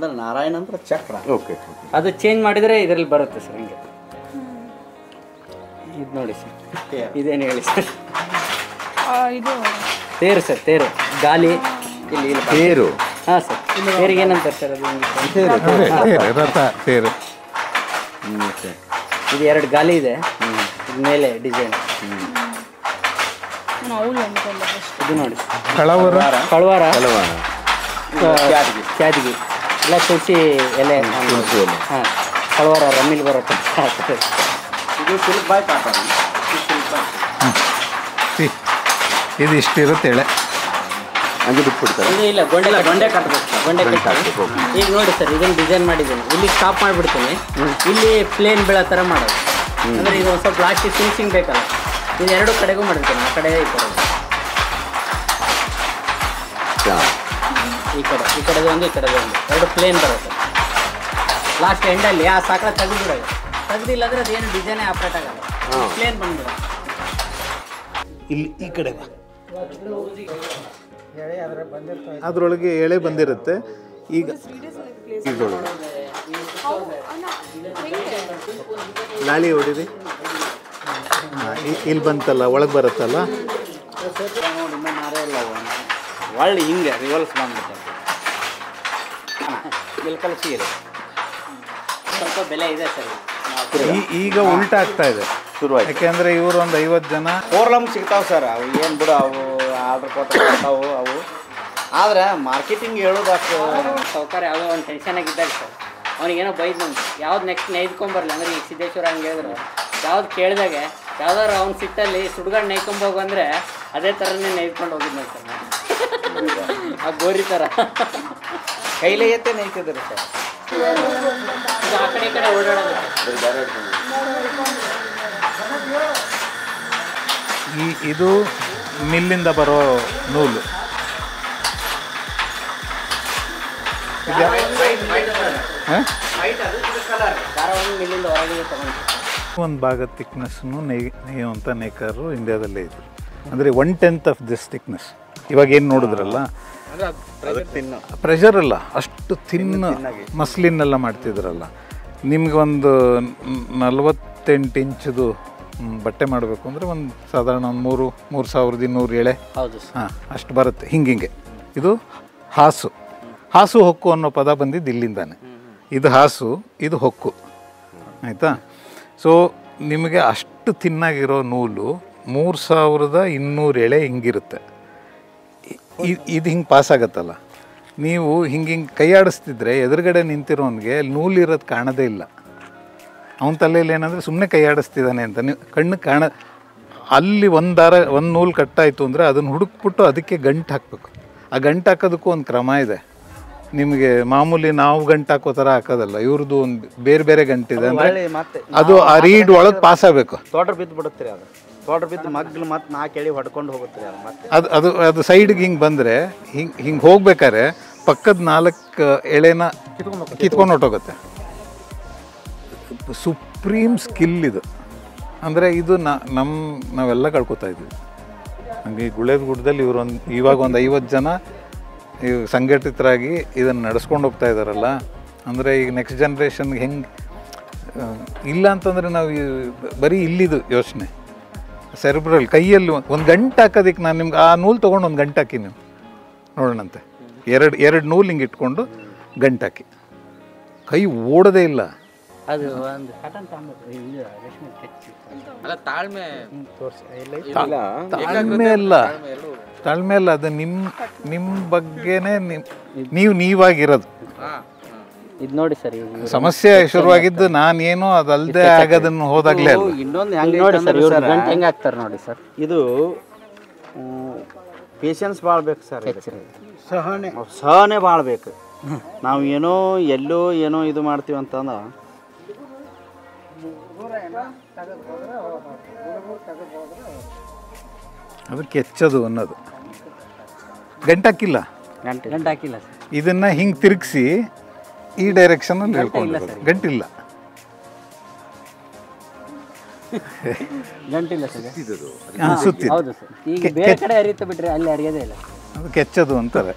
ಅಂದ್ರೆ ನಾರಾಯಣ ಅಂದ್ರೆ ಚಕ್ರ. ಓಕೆ ಅದು ಚೇಂಜ್ ಮಾಡಿದರೆ ಇದರಲ್ಲಿ ಬರುತ್ತೆ ಸರ್ ಹಿಂಗೆ. ಇದು ನೋಡಿ ಸರ್. ಇದೇನು ಹೇಳಿ ಸರ್? ಆ, ಇದು. ತೇರು ಸರ್ ತೇರು. ಗಾಲಿ. ಇಲ್ಲಿ ಇಲ್ಲಿ ತೇರು. ಹಾಂ ಸರ್. ತೇರಿಗೆ ಏನಂತಾರೆ ಸರ್ ಅದು? ತೇರು ಇದು ಎರಡು ಗಾಲಿ ಇದೆ. ಮೇಲೆ ಡಿಸೈನ್. ಇದು ನೋಡಿ ಕಳವಾರ? ಕಳವಾರ. ಹಲವಾರ ಕ್ಯಾದಿಗೆ. ಎಲ್ಲ ತುಳಸಿ ಎಲೆ ತುಳಸಿ ಎಲೆ. ಹಾಂ ಕಳ್ವಾರ ರಮ್ಮಿಲ್ ಬರುತ್ತೆ. ಇದು ಸುಲಭ ಇದು ಇಷ್ಟಿರುತ್ತೆ ಎಳೆ. ಹಂಗೆ ಬಿಟ್ಬಿಡ್ತಾರೆ. ಇದು ಇಲ್ಲ ಗೊಂಡೆ ಗೊಂಡೆ ಕಟ್ಬೇಕು ಗೊಂಡೆ ಕಟ್ಟಿ ಈಗ ನೋಡಿ ಸರ್ ಇದನ್ನು ಡಿಸೈನ್ ಮಾಡಿದ್ದೀನಿ. ಇಲ್ಲಿ ಸ್ಟಾಪ್ ಮಾಡಿಬಿಡ್ತೀನಿ. ಇಲ್ಲಿ ಪ್ಲೇನ್ ಬೀಳೋ ಥರ ಮಾಡೋದು. ಅಂದರೆ ಇದು ಒಂದು ಸ್ವಲ್ಪ ಲಾಸ್ಟಿಗೆ ಫಿನಿಶಿಂಗ್ ಬೇಕಲ್ಲ. ಇದು ಎರಡು ಕಡೆಗೂ ಮಾಡಿರ್ತೀನಿ ಆ ಕಡೆ ಈ ಕಡೆ. ಈ ಕಡೆ ಈ ಕಡೆದು ಒಂದು ಈ ಕಡೆದು ಒಂದು. ಎರಡು ಪ್ಲೇನ್ ಬರುತ್ತೆ. ಲಾಸ್ಟ್ ಎಂಡಲ್ಲಿ ಆ ಸಾಕಳ ತೆಗೆದುಬಿಡೋದು ತೆಗ್ದಿಲ್ಲ ಅಂದರೆ ಅದೇನು ಡಿಸೈನೇ ಆಪ್ರೇಟ್ ಆಗಲ್ಲ. ಪ್ಲೇನ್ ಬಂದ್ಬಿಡೋದು ಇಲ್ಲಿ ಈ ಕಡೆ ಅದರೊಳಗೆ ಅದ್ರೊಳಗೆ ಎಳೆ ಬಂದಿರುತ್ತೆ. ಈಗ ಗಾಳಿ ಹೊಡಿರಿ. ಇಲ್ಲಿ ಬಂತಲ್ಲ ಒಳಗೆ ಬರುತ್ತಲ್ಲ. ಒಳ್ಳೆ ಹಿಂಗೆ ರಿವಲ್ಸ್ ಬಂದ್ಬಿಟ್ಟು. ಇಲ್ಕಲ್ ಸೀರೆ ಸ್ವಲ್ಪ ಬೆಲೆ ಇದೆ ಸರ್. ಈಗ ಉಲ್ಟ ಆಗ್ತಾ ಇದೆ. ಶುರುವಾಗಿ ಯಾಕೆಂದ್ರೆ ಇವರು ಒಂದು ಐವತ್ತು ಜನ ಫೋರ್ಲಮ್ ಸಿಗ್ತಾವೆ ಸರ್. ಅವು ಏನು ಬಿಡು ಅವು ಆರ್ಡ್ರ್ ಕೊಟ್ಟು ಅವು. ಆದ್ರೆ ಮಾರ್ಕೆಟಿಂಗ್ ಹೇಳೋದು ಅಷ್ಟು ಸೌಕರ್ಯ ಯಾವುದೋ ಒಂದು ಟೆನ್ಷನ್ ಆಗಿದ್ದಾಗ ಸರ್. ಅವ್ನಿಗೇನೋ ಬೈದ್ ಯಾವ್ದು ನೆಕ್ಸ್ಟ್ ನೈದ್ಕೊಂಬರ್ಲಿ ಅಂದ್ರೆ ಈಗ ಸಿದ್ದೇಶ್ವರ ಹಂಗೆ ಹೇಳಿದ್ರು. ಯಾವ್ದು ಕೇಳಿದಾಗ ಯಾವ್ದಾದ್ರು ಅವ್ನು ಸಿಟ್ಟಲ್ಲಿ ಸುಡ್ಗಂಡು ನೈಕೊಂಬೋಗು ಅಂದರೆ ಅದೇ ಥರನೇ ನೈದ್ಕೊಂಡು ಹೋಗಿದ್ನ ಸರ್. ಆ ಗೋರಿ ಥರ ಕೈಲೇ ಎತ್ತೆ ನೈತಿದ್ರು ಸರ್. ಇದು ಆ ಕಡೆ ಈ ಕಡೆ ಓಡಾಡೋದು. ಈ ಇದು ಮಿಲ್ಲಿಂದ ಬರೋ ನೂಲು. ಒಂದು ಭಾಗ ಥಿಕ್ನೆಸ್ನು ನೇಯ್ ನೇಯುವಂಥ ನೇಕಾರರು ಇಂಡಿಯಾದಲ್ಲೇ ಇದ್ರು. ಅಂದರೆ one tenth of this thickness ಇವಾಗ ಏನು ನೋಡಿದ್ರಲ್ಲ ಪ್ರೆಷರ್ ಅಲ್ಲ ಅಷ್ಟು ತಿನ್ನ ಮಸ್ಲಿನ್ ಎಲ್ಲ ಮಾಡ್ತಿದ್ರಲ್ಲ. ನಿಮಗೊಂದು ಒಂದು ನಲ್ವತ್ತೆಂಟು ಇಂಚದು ಬಟ್ಟೆ ಮಾಡಬೇಕು ಅಂದರೆ ಒಂದು ಸಾಧಾರಣ ಒಂದು ಮೂರು ಮೂರು ಸಾವಿರದ ಇನ್ನೂರು ಎಳೆ. ಹೌದು ಸರ್. ಹಾಂ ಅಷ್ಟು ಬರುತ್ತೆ. ಹಿಂಗೆ ಹಿಂಗೆ. ಇದು ಹಾಸು. ಹಾಸು ಹೊಕ್ಕು ಅನ್ನೋ ಪದ ಬಂದಿದ್ದು ಇಲ್ಲಿಂದಾನೆ. ಇದು ಹಾಸು ಇದು ಹೊಕ್ಕು. ಆಯಿತಾ? ಸೊ ನಿಮಗೆ ಅಷ್ಟು ತಿನ್ನಾಗಿರೋ ನೂಲು ಮೂರು ಸಾವಿರದ ಇನ್ನೂರು ಎಳೆ ಹಿಂಗಿರುತ್ತೆ. ಇದು ಹಿಂಗೆ ಪಾಸ್ ಆಗತ್ತಲ್ಲ. ನೀವು ಹಿಂಗೆ ಹಿಂಗೆ ಕೈ ಆಡಿಸ್ತಿದ್ರೆ ಎದುರುಗಡೆ ನಿಂತಿರೋನ್ಗೆ ಇರೋದು ಕಾಣದೇ ಇಲ್ಲ. ಅವನ ತಲೆಯಲ್ಲಿ ಏನಂದರೆ ಸುಮ್ಮನೆ ಕೈ ಆಡಿಸ್ತಿದ್ದಾನೆ ಅಂತ. ನೀವು ಕಣ್ಣು ಕಾಣ, ಅಲ್ಲಿ ಒಂದು ದಾರ, ಒಂದು ನೂಲು ಕಟ್ಟಾಯಿತು ಅಂದರೆ ಅದನ್ನು ಹುಡುಕ್ಬಿಟ್ಟು ಅದಕ್ಕೆ ಗಂಟು ಹಾಕಬೇಕು. ಆ ಗಂಟು ಹಾಕೋದಕ್ಕೂ ಒಂದು ಕ್ರಮ ಇದೆ. ನಿಮಗೆ ಮಾಮೂಲಿ ನಾವು ಗಂಟೆ ಹಾಕೋ ಥರ ಹಾಕೋದಲ್ಲ ಇವ್ರದ್ದು ಒಂದು ಬೇರೆ ಬೇರೆ ಗಂಟಿದೆ ಇದೆ ಅಂದ್ರೆ ಅದು ಆ ರೀಡ್ ಒಳಗೆ ಪಾಸ್ ಆಗಬೇಕು. ತೋಟರ್ ಬಿದ್ದು ಬಿಡುತ್ತೆ ಅದು. ತೋಟರ್ ಬಿದ್ದು ಮಗ್ಲು ಮತ್ತೆ ನಾಲ್ಕು ಎಳಿ ಹೊಡ್ಕೊಂಡು ಹೋಗುತ್ತೆ ಅದು ಮತ್ತೆ. ಅದು ಅದು ಸೈಡ್ಗೆ ಹಿಂಗೆ ಬಂದರೆ ಹಿಂಗೆ ಹಿಂಗೆ ಹೋಗ್ಬೇಕಾದ್ರೆ ಪಕ್ಕದ ನಾಲ್ಕು ಎಳೆನ ಕಿತ್ಕೊಂಡು ಹೊಟ್ಟೋಗುತ್ತೆ ಸುಪ್ರೀಂ ಸ್ಕಿಲ್ ಇದು. ಅಂದರೆ ಇದು ನ ನಮ್ಮ ನಾವೆಲ್ಲ ಕಳ್ಕೊತಾ ಇದ್ವಿ ಹಂಗೆ ಗುಳೇದ ಗುಡ್ಡದಲ್ಲಿ ಇವರೊಂದು ಇವಾಗ ಒಂದು ಐವತ್ತು ಜನ ಇವ್ ಸಂಘಟಿತರಾಗಿ ಇದನ್ನು ನಡೆಸ್ಕೊಂಡು ಹೋಗ್ತಾ ಇದ್ದಾರಲ್ಲ ಅಂದರೆ ಈಗ ನೆಕ್ಸ್ಟ್ ಜನ್ರೇಷನ್ಗೆ ಹೆಂಗೆ ಇಲ್ಲ ಅಂತಂದರೆ ನಾವು ಈ ಬರೀ ಇಲ್ಲಿದು ಯೋಚನೆ. ಸೆರೆಬ್ರಲ್ ಕೈಯಲ್ಲಿ ಒಂದು ಗಂಟೆ ಹಾಕೋದಕ್ಕೆ ನಾನು ನಿಮ್ಗೆ ಆ ನೂಲು ತೊಗೊಂಡು ಒಂದು ಗಂಟೆ ಹಾಕಿ ನೀವು. ನೋಡೋಣಂತೆ. ಎರಡು ಎರಡು ನೂಲು ಹಿಂಗೆ ಇಟ್ಕೊಂಡು ಗಂಟೆ ಹಾಕಿ. ಕೈ ಓಡೋದೇ ಇಲ್ಲ. ಅದು ಒಂದು. ಕಾಟನ್ ತಗೊಂಡ್ಬಿಟ್ರೆ ಇದು ರೇಷ್ಮೆ ಕೆಚ್ಚು. ಅಲ್ಲ ತಾಳ್ಮೆ. ತೋರಿಸಿ. ತಾಳ್ಮೆ ಇಲ್ಲ. ತಾಳ್ಮೆ ಅಲ್ಲ ಅದು ನಿಮ್ಮ ನಿಮ್ಮ ಬಗ್ಗೆನೇ ನೀವು ನೀವಾಗಿರೋದು. ಇದು ನೋಡಿ ಸರ್ ಸಮಸ್ಯೆ ಶುರುವಾಗಿದ್ದು ನಾನೇನು ಅದಲ್ಲದೆ ಆಗೋದನ್ನು ಹೋದಾಗಲೇ ಇನ್ನೊಂದು ಇಲ್ಲಿ ಹೆಂಗೆ ನೋಡಿ ಸರ್ ಇವ್ರು ಗಂಟು ಹೆಂಗೆ ಹಾಕ್ತಾರೆ ನೋಡಿ ಸರ್. ಇದು ಪೇಷನ್ಸ್ ಭಾಳ ಬೇಕು ಸರ್ ಸಹನೆ. ಸಹನೆ ಭಾಳ ಬೇಕು. ನಾವು ಏನೋ ಎಲ್ಲೋ ಏನೋ ಇದು ಮಾಡ್ತೀವಿ ಅಂತಂದ್ರೆ ಅದು ಕೆಚ್ಚದು ಅನ್ನೋದು. ಗಂಟಾಕಿಲ್ಲ? ಗಂಟೆ. ಗಂಟು ಹಾಕಿಲ್ಲ ಸರ್. ಇದನ್ನ ಹಿಂಗೆ ತಿರುಗಿಸಿ ಈ ಡೈರೆಕ್ಷನಲ್ಲಿ ಹೇಳ್ಕೊಂಡು ಗಂಟಿಲ್ಲ. ಗಂಟಿಲ್ಲ ಸರ್. ಸುತ್ತಿದ್ದು. ಹೌದು ಸರ್. ಈಗ ಬೇರೆ ಕಡೆ ಹರಿಯುತ್ತೆ ಬಿಟ್ರೆ ಅಲ್ಲಿ ಅರಿಯೋದೇ ಇಲ್ಲ. ಅದು ಕೆಚ್ಚದು ಅಂತಾರೆ.